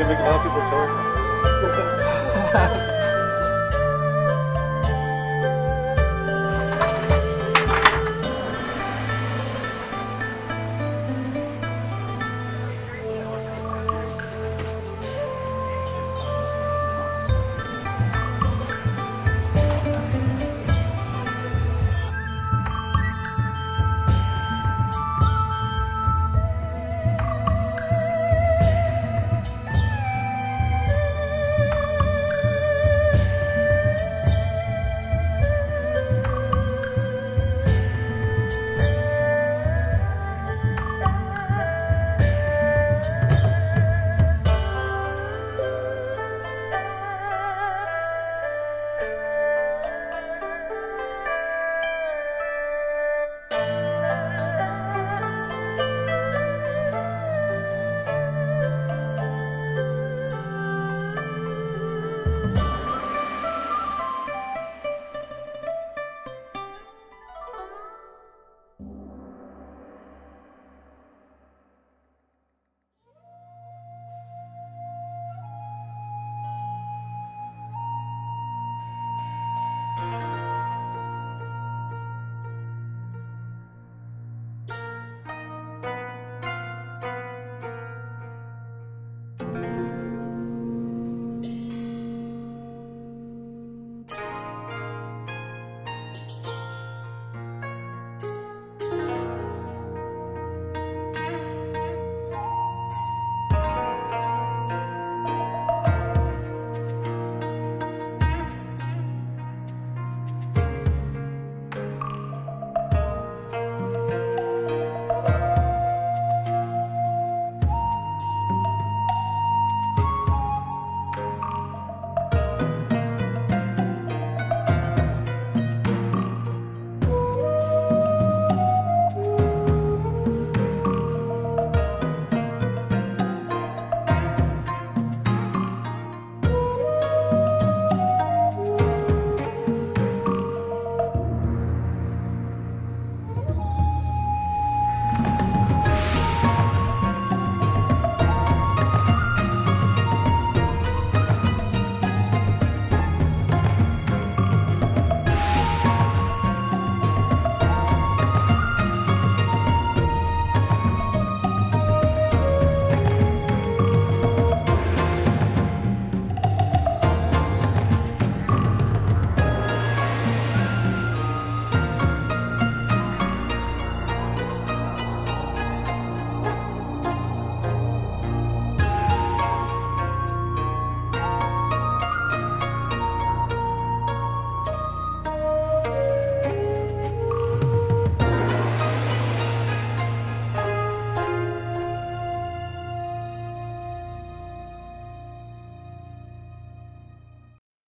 gonna make a lot of people jealous.